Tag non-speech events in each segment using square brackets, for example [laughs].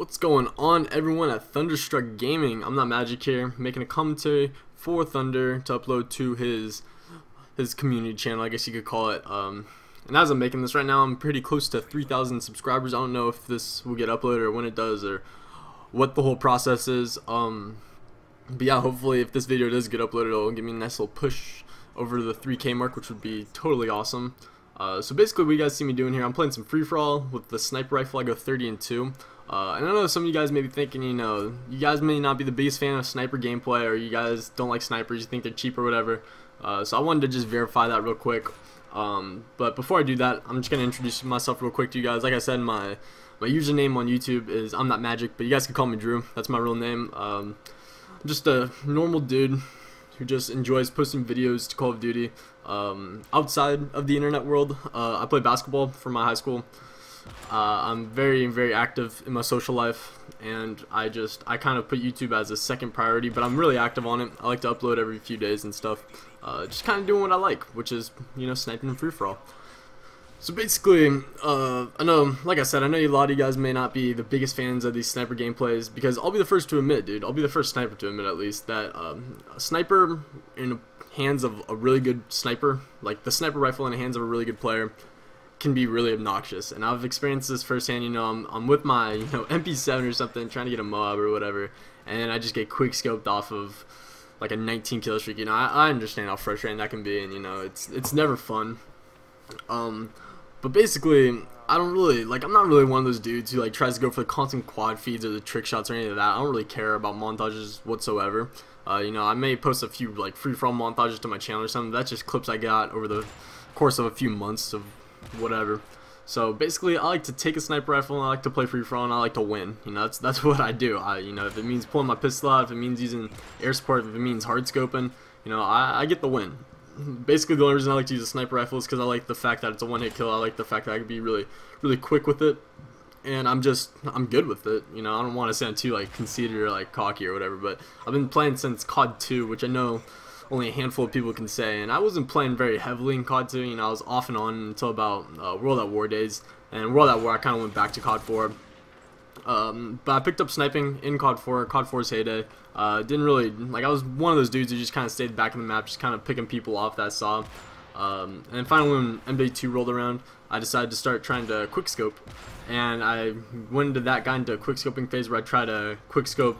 What's going on everyone at Thunderstruck Gaming? I'm not Magic here, making a commentary for Thunder to upload to his his community channel, I guess you could call it. Um, and as I'm making this right now, I'm pretty close to 3,000 subscribers. I don't know if this will get uploaded or when it does or what the whole process is. Um, but yeah, hopefully if this video does get uploaded, it'll give me a nice little push over the 3k mark, which would be totally awesome. Uh, so basically what you guys see me doing here, I'm playing some free-for-all with the sniper rifle, I go 30 and 2. Uh, and I know some of you guys may be thinking, you know, you guys may not be the biggest fan of sniper gameplay, or you guys don't like snipers, you think they're cheap or whatever. Uh, so I wanted to just verify that real quick. Um, but before I do that, I'm just going to introduce myself real quick to you guys. Like I said, my my username on YouTube is I'm not magic, but you guys can call me Drew. That's my real name. Um, I'm just a normal dude who just enjoys posting videos to Call of Duty. Um, outside of the internet world, uh, I play basketball for my high school. Uh, I'm very, very active in my social life, and I just, I kind of put YouTube as a second priority, but I'm really active on it. I like to upload every few days and stuff. Uh, just kind of doing what I like, which is, you know, sniping and free-for-all. So basically, uh, I know, like I said, I know a lot of you guys may not be the biggest fans of these sniper gameplays, because I'll be the first to admit, dude, I'll be the first sniper to admit at least, that um, a sniper in the hands of a really good sniper, like the sniper rifle in the hands of a really good player, can be really obnoxious. And I've experienced this firsthand. You know, I'm, I'm with my you know [laughs] MP7 or something, trying to get a MOAB or whatever, and I just get quick scoped off of like a 19 kill streak. You know, I, I understand how frustrating that can be, and you know, it's it's never fun. Um, but basically, I don't really like. I'm not really one of those dudes who like tries to go for the constant quad feeds or the trick shots or any of that. I don't really care about montages whatsoever. Uh, you know, I may post a few like free from montages to my channel or something. That's just clips I got over the course of a few months of whatever. So basically, I like to take a sniper rifle and I like to play free for all and I like to win. You know, that's that's [laughs] what I do. I you know, if it means pulling my pistol out, if it means using air support, if it means hard scoping, you know, I, I get the win. Basically, the only reason I like to use a sniper rifle is because I like the fact that it's a one-hit kill. I like the fact that I can be really, really quick with it, and I'm just I'm good with it. You know, I don't want to sound too like conceited or like cocky or whatever, but I've been playing since COD 2, which I know only a handful of people can say. And I wasn't playing very heavily in COD 2. You know, I was off and on until about uh, World at War days. And World at War, I kind of went back to COD 4. Um, but I picked up sniping in COD 4, COD 4's heyday. Uh, didn't really, like, I was one of those dudes who just kind of stayed back in the map, just kind of picking people off that I saw. Um, and finally, when MW2 rolled around, I decided to start trying to quickscope. And I went into that, got into a quickscoping phase where I tried to quickscope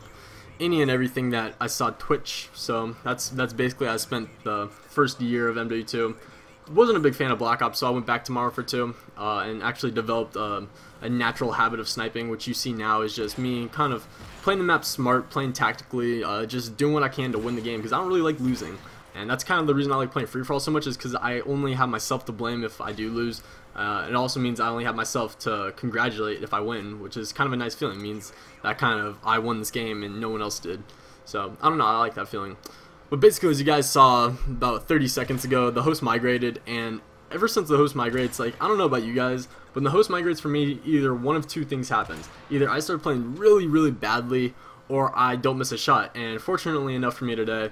any and everything that I saw Twitch. So that's that's basically I spent the first year of MW2. Wasn't a big fan of Black Ops, so I went back to Modern Warfare 2 uh, and actually developed uh, a natural habit of sniping, which you see now is just me kind of playing the map smart, playing tactically, uh, just doing what I can to win the game because I don't really like losing. And that's kind of the reason I like playing free for all so much is because I only have myself to blame if I do lose. Uh, it also means I only have myself to congratulate if I win, which is kind of a nice feeling. It means that kind of I won this game and no one else did. So I don't know, I like that feeling. But basically, as you guys saw about 30 seconds ago, the host migrated, and ever since the host migrates, like I don't know about you guys, but when the host migrates for me, either one of two things happens. Either I start playing really, really badly, or I don't miss a shot. And fortunately enough for me today,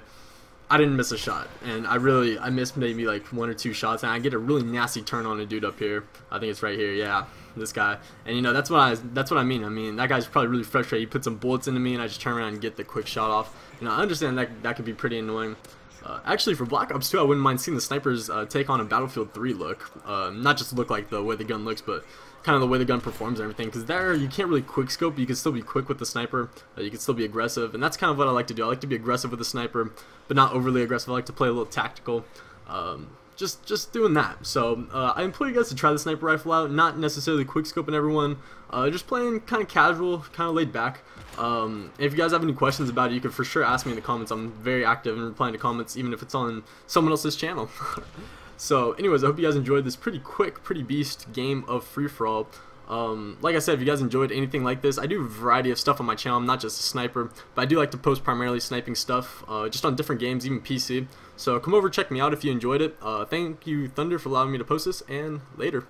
I didn't miss a shot, and I really I missed maybe like one or two shots, and I get a really nasty turn on a dude up here. I think it's right here, yeah, this guy. And you know that's what I that's what I mean. I mean that guy's probably really frustrated. He put some bullets into me, and I just turn around and get the quick shot off. You know I understand that that could be pretty annoying. Uh, actually, for Black Ops 2, I wouldn't mind seeing the snipers uh, take on a Battlefield 3 look. Uh, not just look like the way the gun looks, but kind of the way the gun performs and everything. Because there, you can't really quick scope. You can still be quick with the sniper. Uh, you can still be aggressive, and that's kind of what I like to do. I like to be aggressive with the sniper, but not overly aggressive. I like to play a little tactical. Um, just just doing that. So uh, I implore you guys to try the sniper rifle out. Not necessarily quick scoping everyone. Uh, just playing kind of casual, kind of laid back. Um, if you guys have any questions about it, you can for sure ask me in the comments. I'm very active in replying to comments, even if it's on someone else's channel. [laughs] So anyways, I hope you guys enjoyed this pretty quick, pretty beast game of free-for-all. Um, like I said, if you guys enjoyed anything like this, I do a variety of stuff on my channel. I'm not just a sniper, but I do like to post primarily sniping stuff, uh, just on different games, even PC. So come over, check me out if you enjoyed it. Uh, thank you, Thunder, for allowing me to post this, and later.